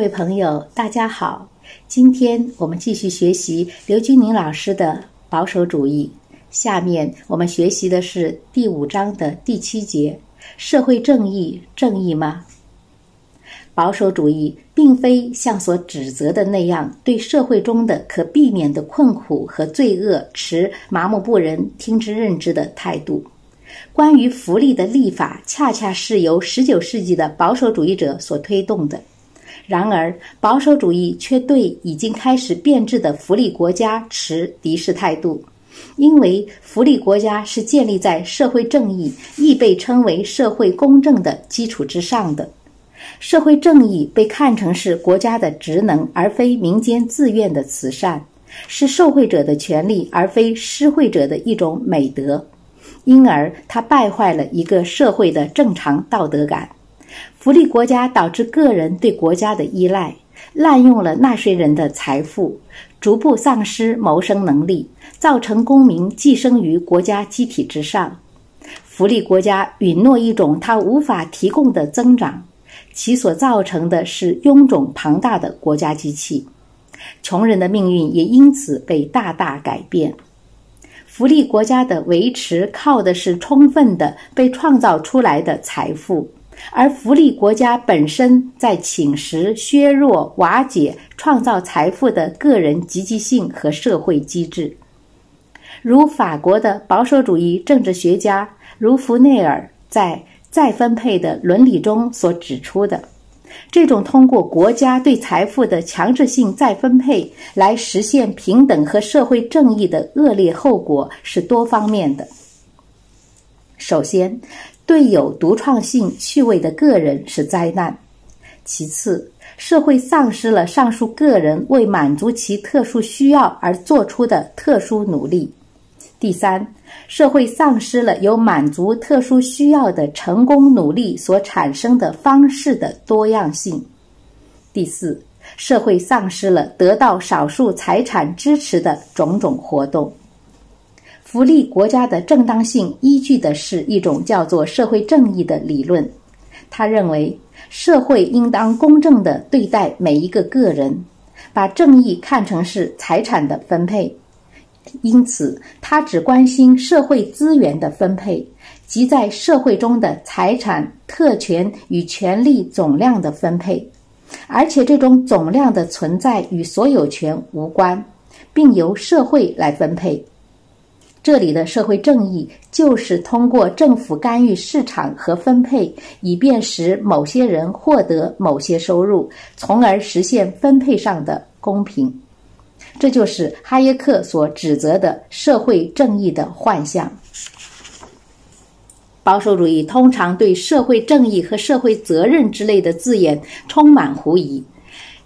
各位朋友，大家好。今天我们继续学习刘军宁老师的保守主义。下面我们学习的是第五章的第七节：社会正义正义吗？保守主义并非像所指责的那样，对社会中的可避免的困苦和罪恶持麻木不仁、听之任之的态度。关于福利的立法，恰恰是由十九世纪的保守主义者所推动的。然而，保守主义却对已经开始变质的福利国家持敌视态度，因为福利国家是建立在社会正义，亦被称为社会公正的基础之上的。社会正义被看成是国家的职能，而非民间自愿的慈善；是受惠者的权利，而非施惠者的一种美德。因而，它败坏了一个社会的正常道德感。福利国家导致个人对国家的依赖，滥用了纳税人的财富，逐步丧失谋生能力，造成公民寄生于国家机体之上。福利国家允诺一种它无法提供的增长，其所造成的是臃肿庞大的国家机器，穷人的命运也因此被大大改变。福利国家的维持靠的是充分的被创造出来的财富。而福利国家本身在侵蚀、削弱、瓦解创造财富的个人积极性和社会机制，如法国的保守主义政治学家卢弗内尔在《再分配的伦理》中所指出的，这种通过国家对财富的强制性再分配来实现平等和社会正义的恶劣后果是多方面的。首先，对有独创性趣味的个人是灾难。其次，社会丧失了上述个人为满足其特殊需要而做出的特殊努力。第三，社会丧失了由满足特殊需要的成功努力所产生的方式的多样性。第四，社会丧失了得到少数财产支持的种种活动。福利国家的正当性依据的是一种叫做社会正义的理论。他认为，社会应当公正地对待每一个个人，把正义看成是财产的分配。因此，他只关心社会资源的分配，即在社会中的财产、特权与权利总量的分配，而且这种总量的存在与所有权无关，并由社会来分配。这里的社会正义就是通过政府干预市场和分配，以便使某些人获得某些收入，从而实现分配上的公平。这就是哈耶克所指责的社会正义的幻象。保守主义通常对社会正义和社会责任之类的字眼充满狐疑，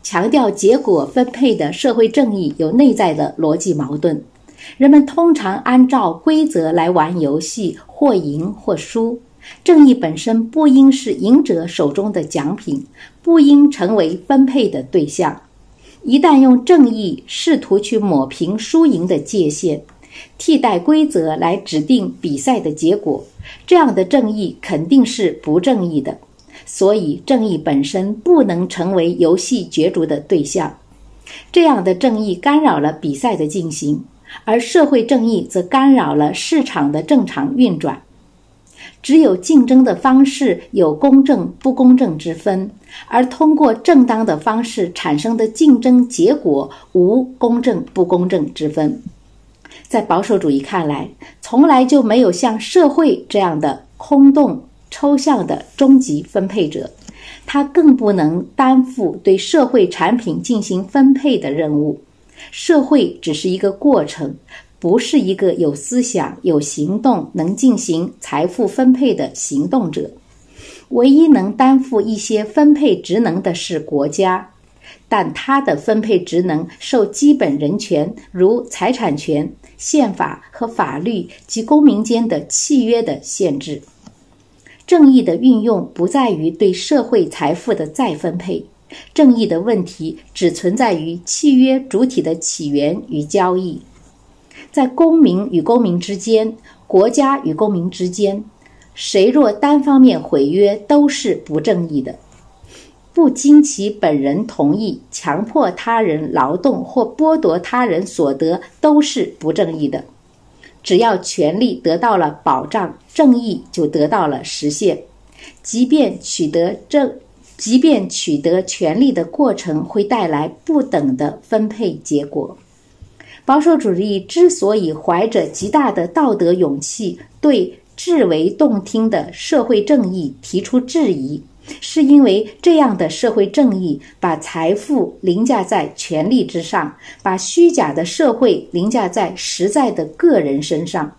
强调结果分配的社会正义有内在的逻辑矛盾。人们通常按照规则来玩游戏，或赢或输。正义本身不应是赢者手中的奖品，不应成为分配的对象。一旦用正义试图去抹平输赢的界限，替代规则来指定比赛的结果，这样的正义肯定是不正义的。所以，正义本身不能成为游戏角逐的对象。这样的正义干扰了比赛的进行。而社会正义则干扰了市场的正常运转。只有竞争的方式有公正不公正之分，而通过正当的方式产生的竞争结果无公正不公正之分。在保守主义看来，从来就没有像社会这样的空洞抽象的终极分配者，他更不能担负对社会产品进行分配的任务。社会只是一个过程，不是一个有思想、有行动、能进行财富分配的行动者。唯一能担负一些分配职能的是国家，但它的分配职能受基本人权，如财产权、宪法和法律及公民间的契约的限制。正义的运用不在于对社会财富的再分配。正义的问题只存在于契约主体的起源与交易，在公民与公民之间，国家与公民之间，谁若单方面毁约，都是不正义的。不经其本人同意，强迫他人劳动或剥夺他人所得，都是不正义的。只要权利得到了保障，正义就得到了实现。即便取得正，即便取得权利的过程会带来不等的分配结果。保守主义之所以怀着极大的道德勇气，对至为动听的社会正义提出质疑。是因为这样的社会正义把财富凌驾在权力之上，把虚假的社会凌驾在实在的个人身上。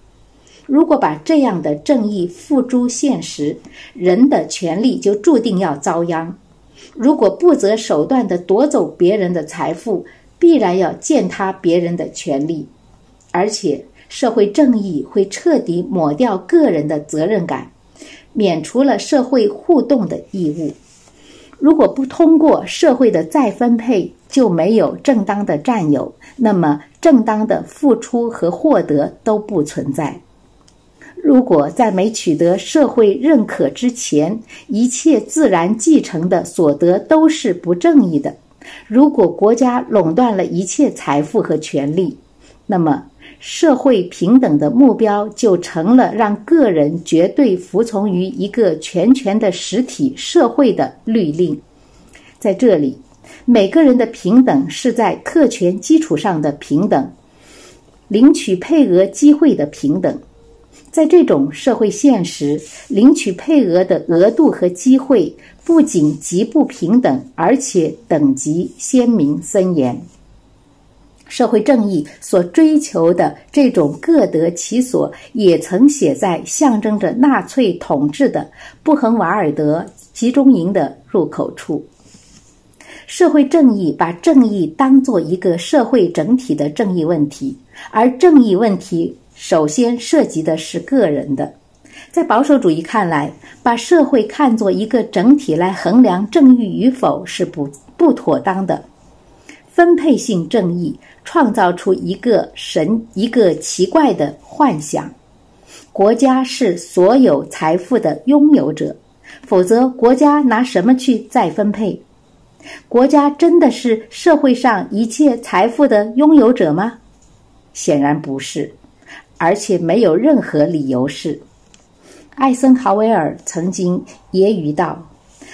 如果把这样的正义付诸现实，人的权利就注定要遭殃。如果不择手段地夺走别人的财富，必然要践踏别人的权利，而且社会正义会彻底抹掉个人的责任感。免除了社会互动的义务。如果不通过社会的再分配，就没有正当的占有，那么正当的付出和获得都不存在。如果在没取得社会认可之前，一切自然继承的所得都是不正义的；如果国家垄断了一切财富和权利，那么。社会平等的目标就成了让个人绝对服从于一个全权的实体社会的律令。在这里，每个人的平等是在特权基础上的平等，领取配额机会的平等。在这种社会现实，领取配额的额度和机会不仅极不平等，而且等级鲜明森严。社会正义所追求的这种各得其所，也曾写在象征着纳粹统治的布痕瓦尔德集中营的入口处。社会正义把正义当作一个社会整体的正义问题，而正义问题首先涉及的是个人的。在保守主义看来，把社会看作一个整体来衡量正义与否是不不妥当的。分配性正义创造出一个神一个奇怪的幻想：国家是所有财富的拥有者，否则国家拿什么去再分配？国家真的是社会上一切财富的拥有者吗？显然不是，而且没有任何理由是。艾森豪威尔曾经揶揄道。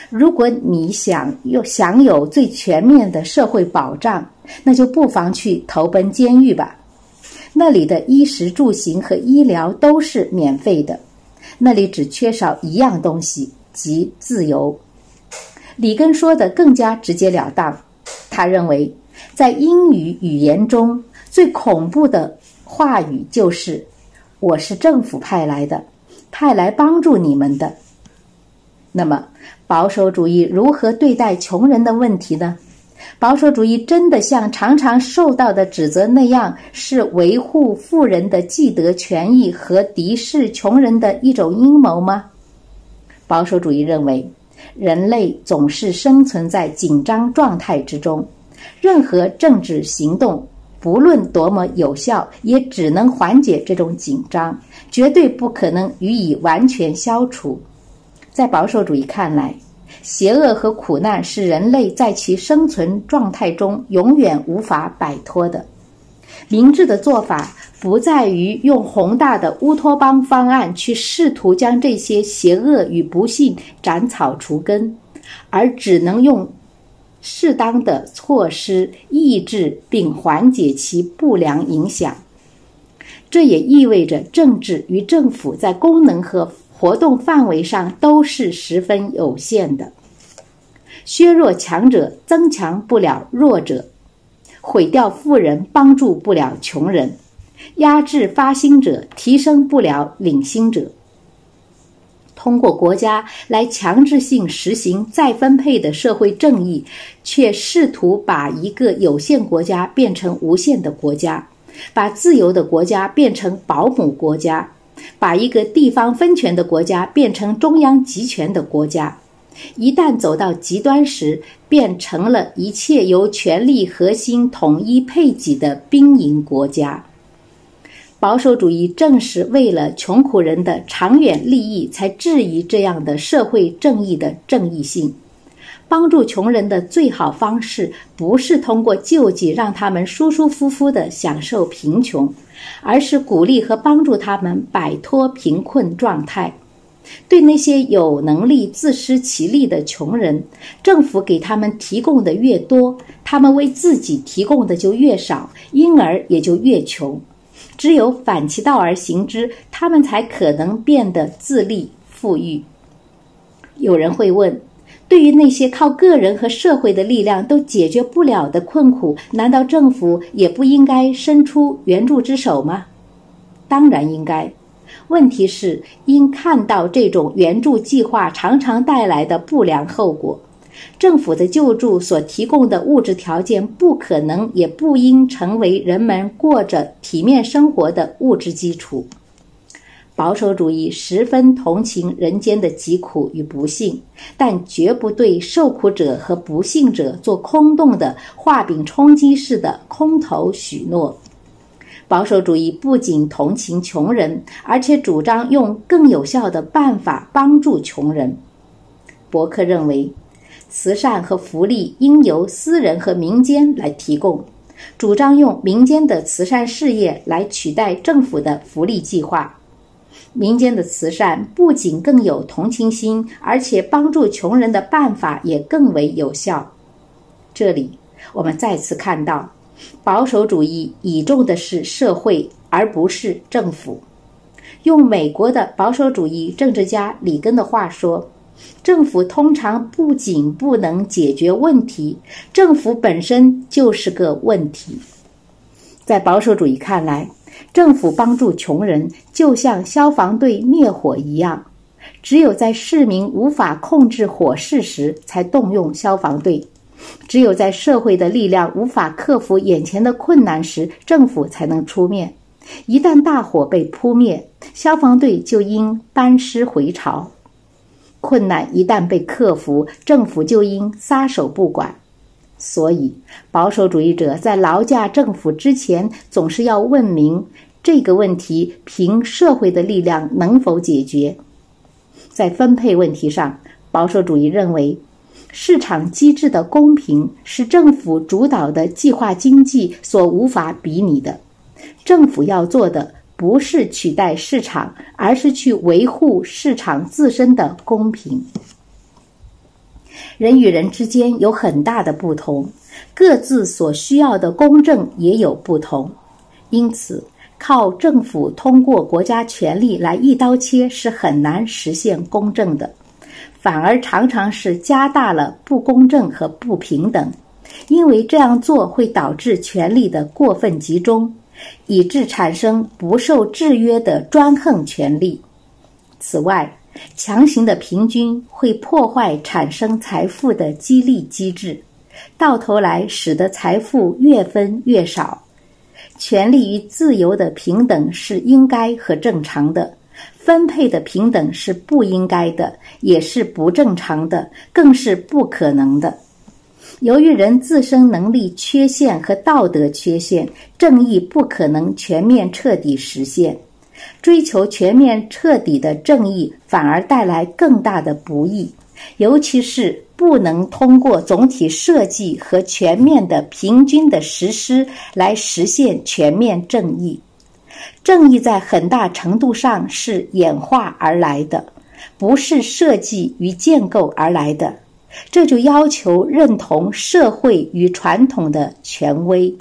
如果你想有享有最全面的社会保障，那就不妨去投奔监狱吧。那里的衣食住行和医疗都是免费的，那里只缺少一样东西，即自由。里根说的更加直截了当，他认为，在英语语言中最恐怖的话语就是“我是政府派来的，派来帮助你们的”。那么，保守主义如何对待穷人的问题呢？保守主义真的像常常受到的指责那样，是维护富人的既得权益和敌视穷人的一种阴谋吗？保守主义认为，人类总是生存在紧张状态之中，任何政治行动，不论多么有效，也只能缓解这种紧张，绝对不可能予以完全消除。在保守主义看来，邪恶和苦难是人类在其生存状态中永远无法摆脱的。明智的做法不在于用宏大的乌托邦方案去试图将这些邪恶与不幸斩草除根，而只能用适当的措施抑制并缓解其不良影响。这也意味着政治与政府在功能和。活动范围上都是十分有限的，削弱强者增强不了弱者，毁掉富人帮助不了穷人，压制发心者提升不了领薪者。通过国家来强制性实行再分配的社会正义，却试图把一个有限国家变成无限的国家，把自由的国家变成保姆国家。把一个地方分权的国家变成中央集权的国家，一旦走到极端时，变成了一切由权力核心统一配给的兵营国家。保守主义正是为了穷苦人的长远利益，才质疑这样的社会正义的正义性。帮助穷人的最好方式不是通过救济让他们舒舒服服地享受贫穷，而是鼓励和帮助他们摆脱贫困状态。对那些有能力自食其力的穷人，政府给他们提供的越多，他们为自己提供的就越少，因而也就越穷。只有反其道而行之，他们才可能变得自立富裕。有人会问：对于那些靠个人和社会的力量都解决不了的困苦，难道政府也不应该伸出援助之手吗？当然应该。问题是，因看到这种援助计划常常带来的不良后果，政府的救助所提供的物质条件不可能也不应成为人们过着体面生活的物质基础。保守主义十分同情人间的疾苦与不幸，但绝不对受苦者和不幸者做空洞的画饼充饥式的空头许诺。保守主义不仅同情穷人，而且主张用更有效的办法帮助穷人。伯克认为，慈善和福利应由私人和民间来提供，主张用民间的慈善事业来取代政府的福利计划。民间的慈善不仅更有同情心，而且帮助穷人的办法也更为有效。这里，我们再次看到。保守主义倚重的是社会，而不是政府。用美国的保守主义政治家里根的话说：“政府通常不仅不能解决问题，政府本身就是个问题。”在保守主义看来，政府帮助穷人就像消防队灭火一样，只有在市民无法控制火势时，才动用消防队。只有在社会的力量无法克服眼前的困难时，政府才能出面。一旦大火被扑灭，消防队就应班师回朝。困难一旦被克服，政府就应撒手不管。所以，保守主义者在劳驾政府之前，总是要问明这个问题：凭社会的力量能否解决？在分配问题上，保守主义认为。市场机制的公平是政府主导的计划经济所无法比拟的。政府要做的不是取代市场，而是去维护市场自身的公平。人与人之间有很大的不同，各自所需要的公正也有不同。因此，靠政府通过国家权力来一刀切是很难实现公正的。反而常常是加大了不公正和不平等，因为这样做会导致权力的过分集中，以致产生不受制约的专横权力。此外，强行的平均会破坏产生财富的激励机制，到头来使得财富越分越少。权利与自由的平等是应该和正常的。分配的平等是不应该的，也是不正常的，更是不可能的。由于人自身能力缺陷和道德缺陷，正义不可能全面彻底实现。追求全面彻底的正义，反而带来更大的不易，尤其是不能通过总体设计和全面的平均的实施来实现全面正义。正义在很大程度上是演化而来的，不是设计与建构而来的。这就要求认同社会与传统的权威。